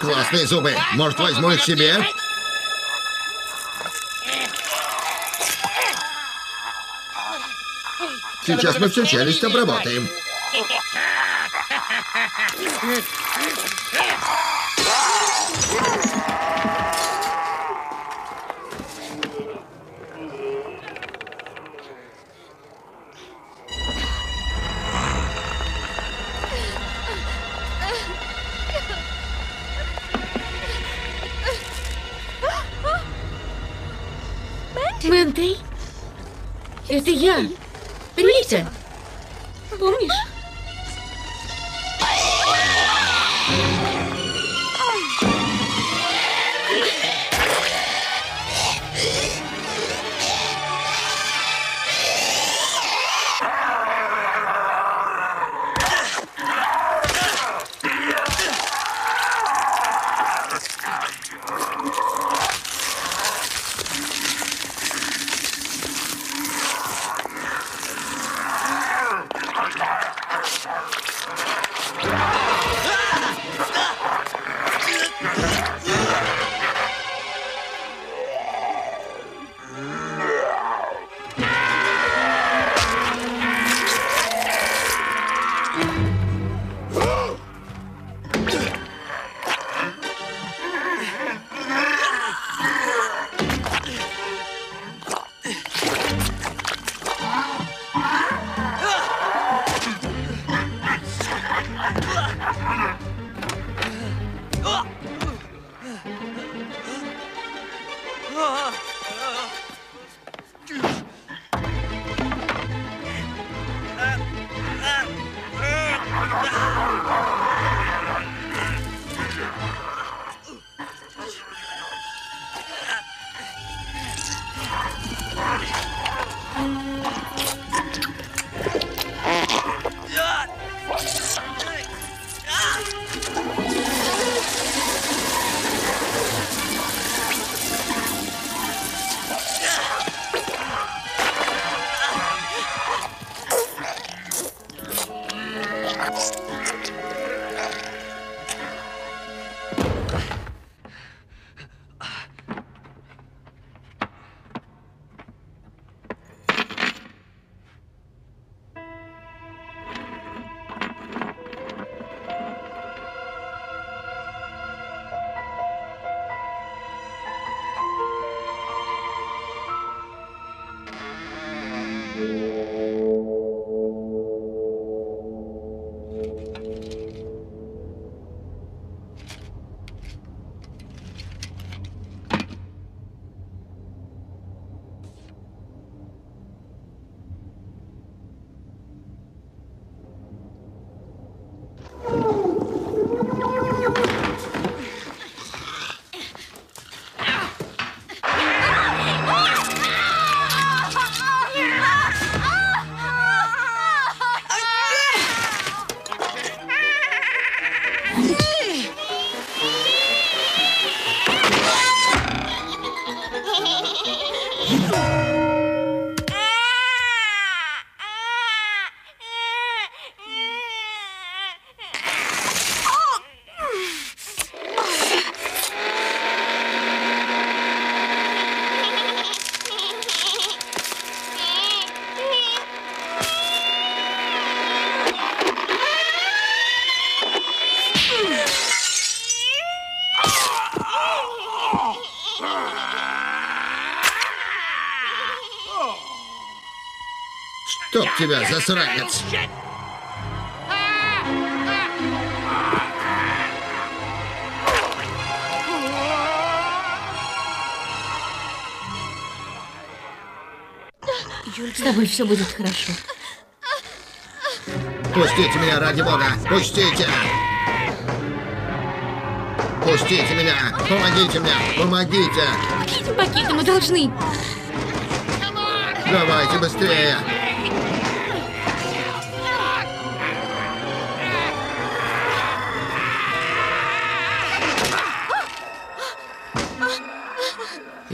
Классные зубы. Может, возьму их себе? Сейчас мы челюсть обработаем. Тебя, засранец! С тобой все будет хорошо. Пустите меня, ради бога! Пустите! Отпустите меня! Помогите мне! Помогите! Пакеты мы должны. Давайте быстрее!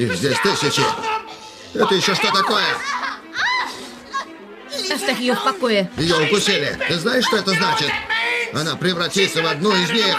Их здесь тысячи! Это еще что такое? Оставь ее в покое. Ее укусили. Ты знаешь, что это значит? Она превратится в одну из них.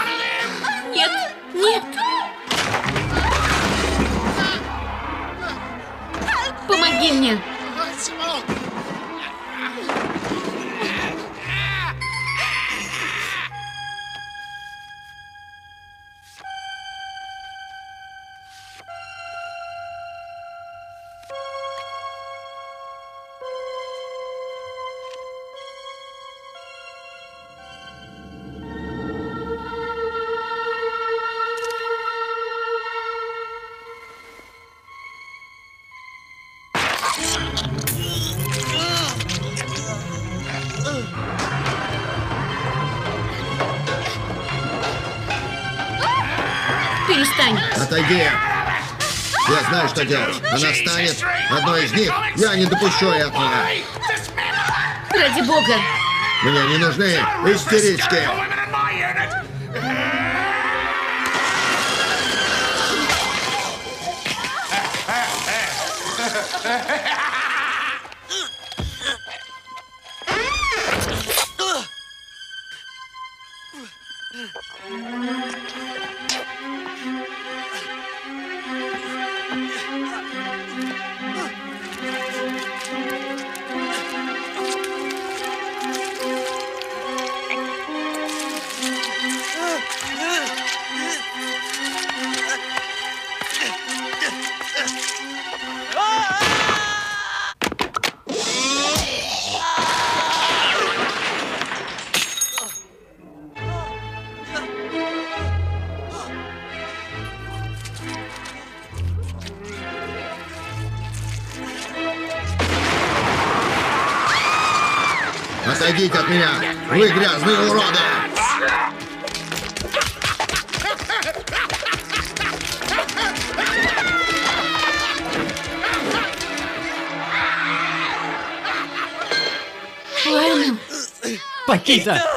Она станет одной из них. Я не допущу этого. Ради бога. Мне не нужны истерички. Отойдите Пакита! Нет.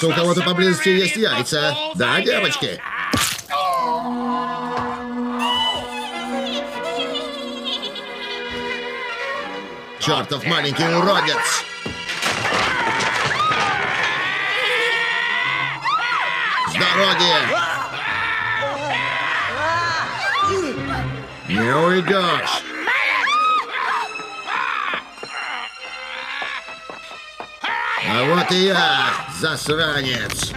Кажется, у кого-то поблизости есть яйца. Да, девочки? Чертов маленький уродец! С дороги! Не уйдешь! А вот и я, засранец!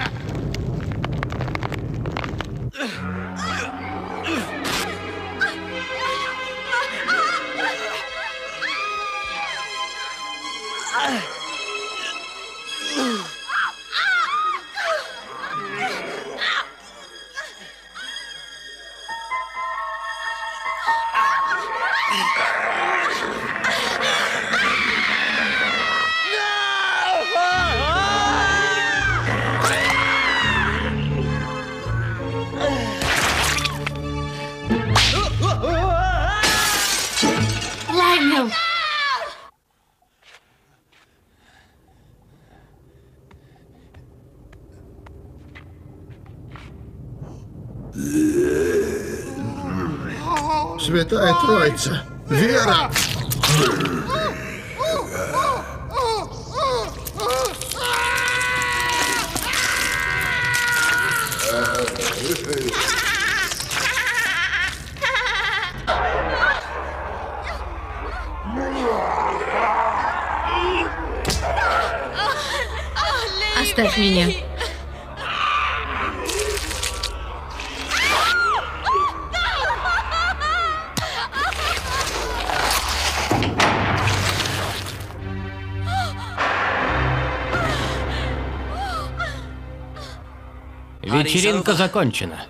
Лайонел. Святая Троица. Вера! Оставь меня. Вечеринка закончена.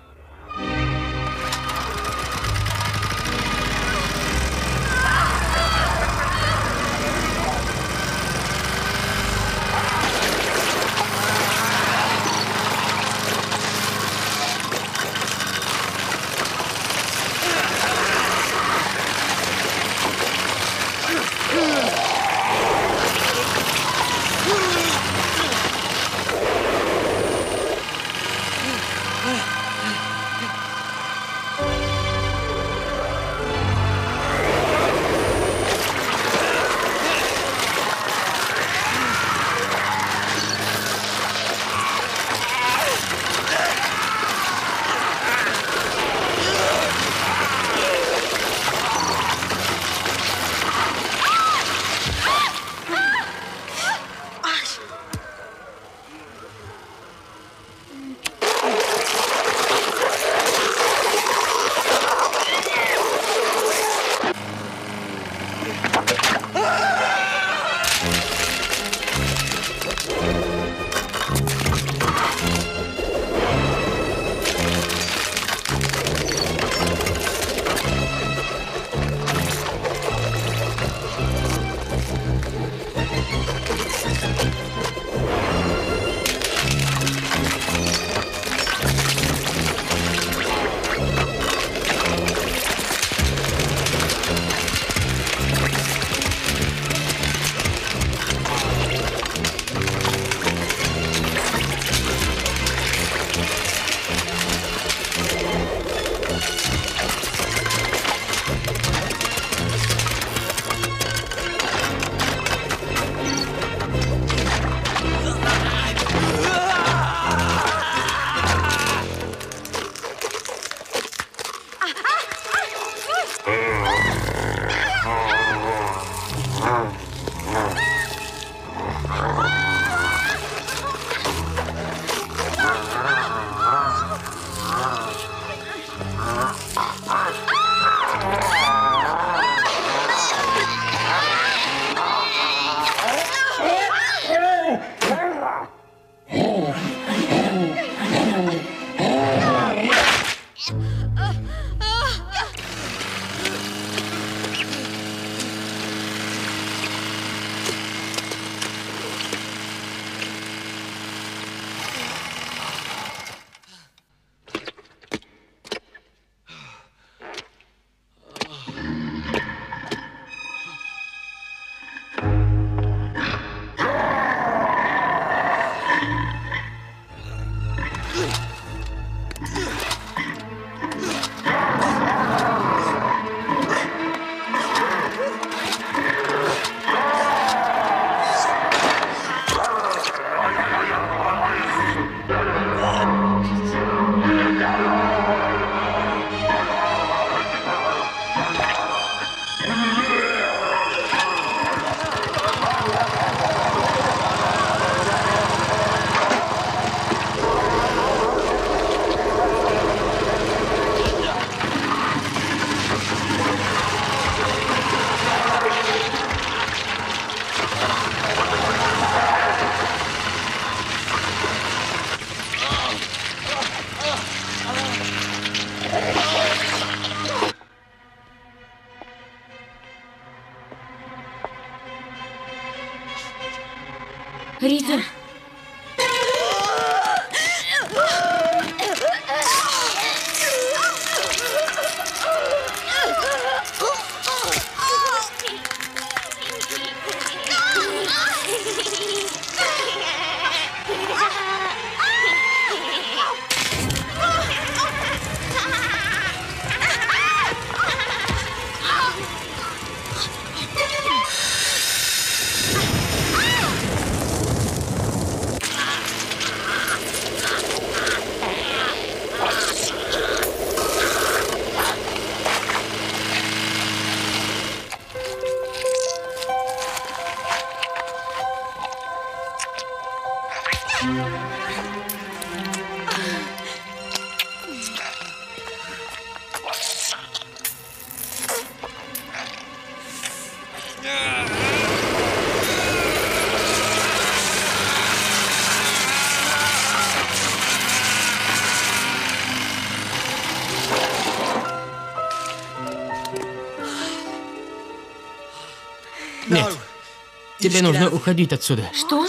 Тебе нужно уходить отсюда. Что?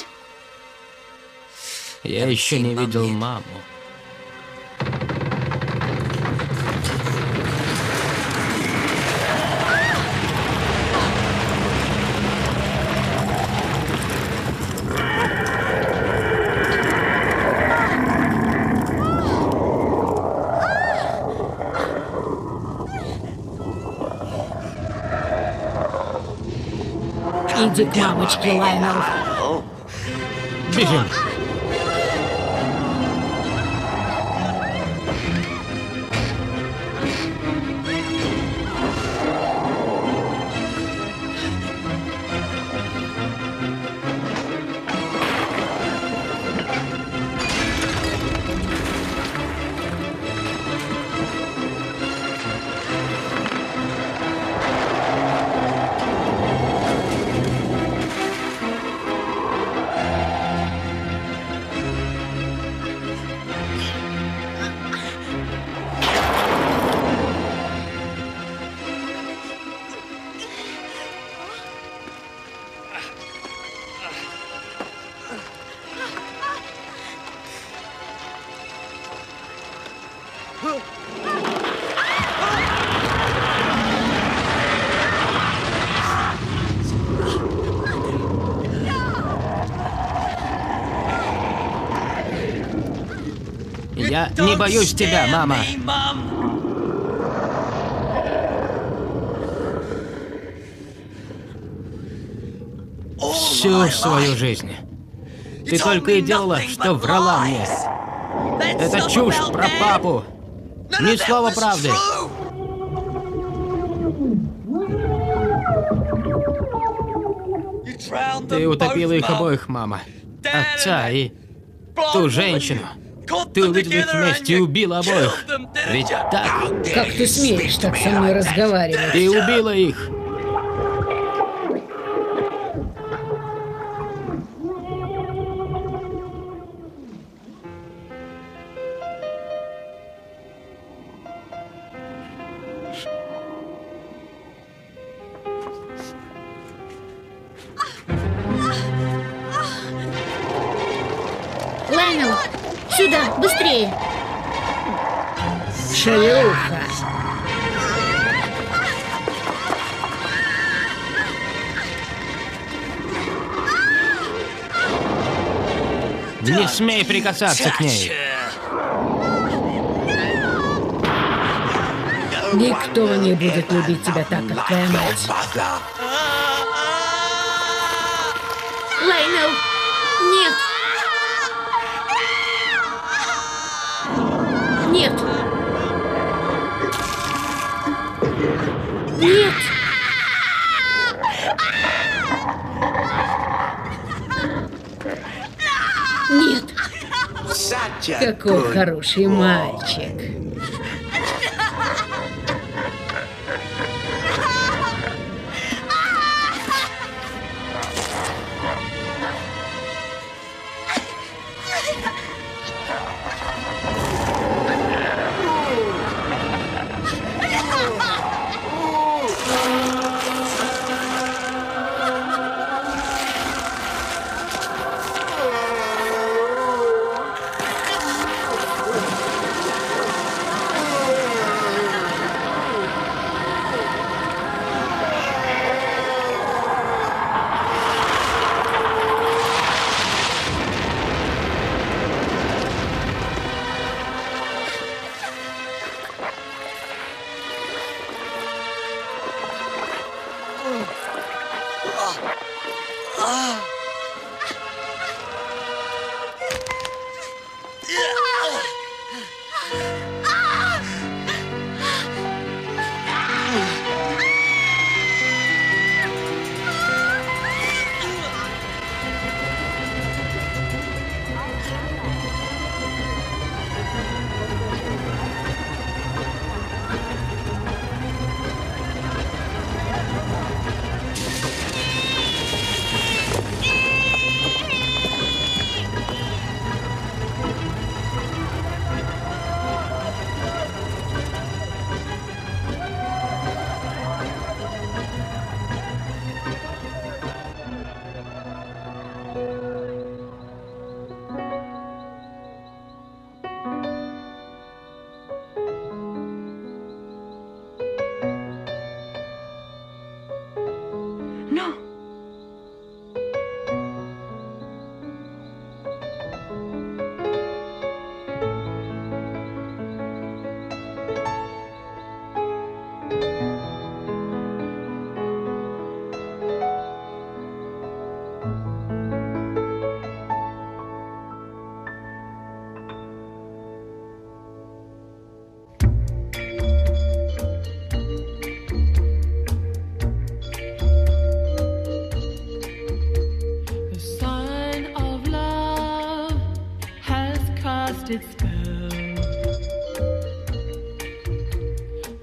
Я еще не видел маму. Иди к мамочке, не боюсь тебя, мама. Всю свою жизнь. Ты только и делала, что врала мне. Это чушь про папу. Ни слова правды. Ты утопила их обоих, мама. Отца и ту женщину. Ты увидела их вместе и убила обоих. Ведь так? Как ты смеешь так со мной разговаривать? Ты убила их. Не смей прикасаться к ней. Никто не будет любить тебя так, как твоя мать. Лайнел, нет. Нет. Нет. Нет. Какой хороший мальчик.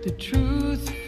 The truth